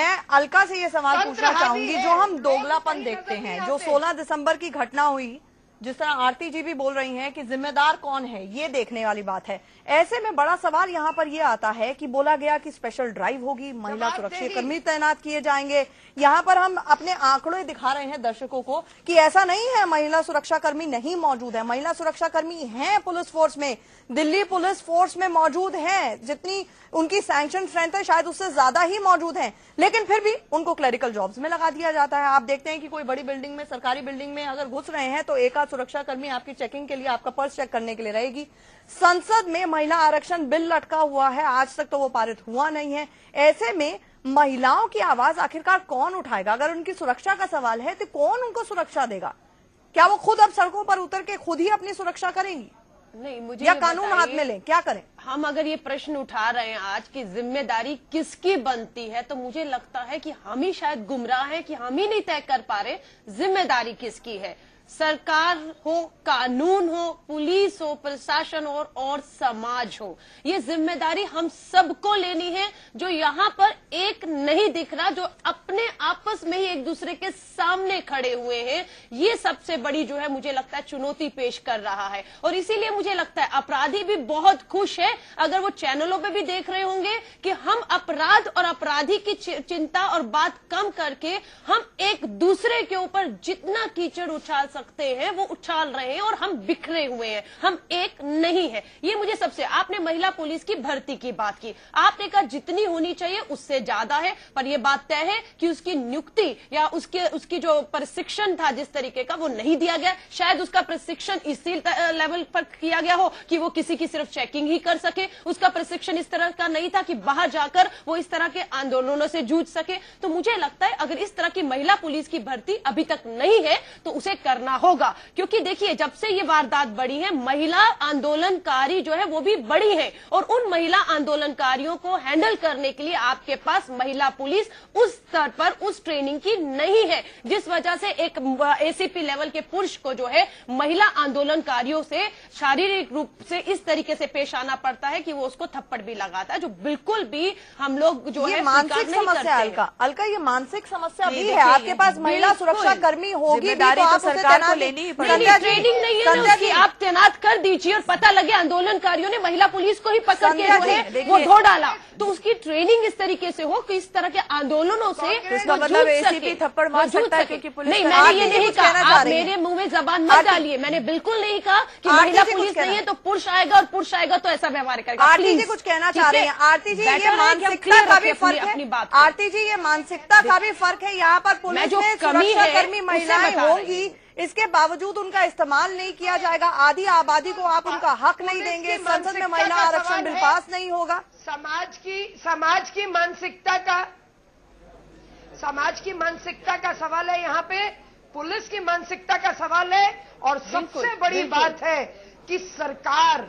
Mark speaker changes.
Speaker 1: मैं अलका से ये सवाल पूछना चाहूँगी जो हम दोगलापन देखते हैं जो
Speaker 2: आते।
Speaker 1: 16 दिसंबर की घटना हुई जिस तरह आरती जी भी बोल रही हैं कि जिम्मेदार कौन है ये देखने वाली बात है। ऐसे में बड़ा सवाल यहाँ पर ये आता है कि बोला गया कि स्पेशल ड्राइव होगी महिला सुरक्षा कर्मी तैनात किए जाएँगे। यहाँ पर हम अपने आंकड़े दिखा रहे हैं दर्शकों को कि ऐसा नहीं है महिला सुरक्षा कर्मी नहीं मौजूद है। महिला सुरक्षा कर्मी है पुलिस फोर्स में। दिल्ली पुलिस फोर्स में मौजूद है। जितनी उनकी सैंक्शन स्ट्रेंथ है शायद उससे ज़्यादा ही मौजूद है। लेकिन फिर भी उनको क्लरिकल जॉब्स में लगा दिया जाता है। आप देखते हैं कि कोई बड़ी बिल्डिंग में सरकारी बिल्डिंग में अगर घुस रहे हैं तो एक आध सुरक्षा कर्मी आपकी चेकिंग के लिए आपका पर्स चेक करने के लिए रहेगी। संसद में महिला आरक्षण बिल लटका हुआ है। आज तक तो वो पारित हुआ नहीं है। ऐसे में महिलाओं की आवाज़ आखिरकार कौन उठाएगा? अगर उनकी सुरक्षा का सवाल है तो कौन उनको सुरक्षा देगा? क्या वो खुद अब सड़कों पर उतर के खुद ही अपनी सुरक्षा करेंगी?
Speaker 3: नहीं मुझे
Speaker 1: या कानून हाथ में लें? क्या करें?
Speaker 3: हम अगर ये प्रश्न उठा रहे हैं आज की ज़िम्मेदारी किसकी बनती है तो मुझे लगता है कि हम ही शायद गुमराह हैं कि हम ही नहीं तय कर पा रहे ज़िम्मेदारी किसकी है। सरकार हो, कानून हो, पुलिस हो, प्रशासन हो और समाज हो। ये ज़िम्मेदारी हम सबको लेनी है, जो यहाँ पर एक नहीं दिख रहा, जो अपने आपस में ही एक दूसरे के सामने खड़े हुए हैं। ये सबसे बड़ी जो है, मुझे लगता है, चुनौती पेश कर रहा है। और इसीलिए मुझे लगता है, अपराधी भी बहुत खुश है, अगर वो चैनलों पे भी देख रहे होंगे कि हम अपराध और अपराधी की चिंता और बात कम करके हम एक दूसरे के ऊपर जितना कीचड़ उछाल सकते हैं, वो उछाल रहे हैं और हम बिखरे हुए हैं, हम एक नहीं है। ये मुझे सबसे, आपने महिला पुलिस की भर्ती की बात की। आपने कहा जितनी होनी चाहिए उससे ज़्यादा है, पर यह बात तय है कि उसकी नियुक्ति या उसके, उसकी जो प्रशिक्षण था जिस तरीके का, वो नहीं दिया गया। शायद उसका प्रशिक्षण इसी लेवल पर किया गया हो कि वो किसी की सिर्फ़ चेकिंग ही कर सके। उसका प्रशिक्षण इस तरह का नहीं था कि बाहर जाकर वो इस तरह के आंदोलनों से जूझ सके। तो मुझे लगता है, अगर इस तरह की महिला पुलिस की भर्ती अभी तक नहीं है तो उसे करना होगा। क्योंकि देखिए जब से ये वारदात बढ़ी है महिला आंदोलनकारी जो है वो भी बढ़ी है और उन महिला आंदोलनकारियों को हैंडल करने के लिए आपके पास महिला पुलिस उस स्तर पर उस ट्रेनिंग की नहीं है। जिस वजह से एक एसीपी लेवल के पुरुष को जो है महिला आंदोलनकारियों से शारीरिक रूप से इस तरीके से पेश आना पड़ता है कि वो उसको थप्पड़ भी लगाता है जो बिल्कुल भी हम लोग जो है
Speaker 1: मानसिक समस्या अलका। अलका ये मानसिक समस्या भी है। आपके पास महिला सुरक्षा कर्मी होगी तो
Speaker 4: तो
Speaker 1: आप उसे
Speaker 4: सरकार को लेनी ही पड़ेगी।
Speaker 3: ट्रेनिंग नहीं है ना उसकी। आप तैनात कर दीजिए और पता लगे आंदोलनकारियों ने महिला पुलिस को ही पकड़ के है वो धो डाला। तो उसकी ट्रेनिंग इस तरीके से हो कि इस तरह के आंदोलनों से
Speaker 2: तो
Speaker 4: इसका मतलब
Speaker 3: सके,
Speaker 4: थप्पड़ मार सकता है। क्योंकि पुलिस
Speaker 3: नहीं मैंने ये नहीं कहा। आप मेरे मुँह में जबान मत डालिए। मैंने बिल्कुल नहीं कहा कि महिला पुलिस नहीं है तो पुरुष आएगा और पुरुष आएगा तो ऐसा व्यवहार करेगा।
Speaker 1: आरती जी कुछ कहना चाह रहे हैं? आरती जी ये
Speaker 3: कि
Speaker 1: मानसिकता का भी
Speaker 3: अपनी-
Speaker 1: फ़र्क
Speaker 3: अपनी
Speaker 1: है
Speaker 3: बात
Speaker 1: आरती जी ये मानसिकता का भी फ़र्क है। यहाँ पर पुलिस
Speaker 3: है,
Speaker 1: कर्मी महिलाएँ होंगी। इसके बावजूद उनका इस्तेमाल नहीं किया जाएगा। आधी आबादी को आप उनका हक नहीं देंगे। संसद में महिला आरक्षण बिल पास नहीं होगा।
Speaker 2: समाज की समाज की मानसिकता का समाज की मानसिकता का सवाल है यहाँ पे। पुलिस की मानसिकता का सवाल है। और सबसे बड़ी बात है कि सरकार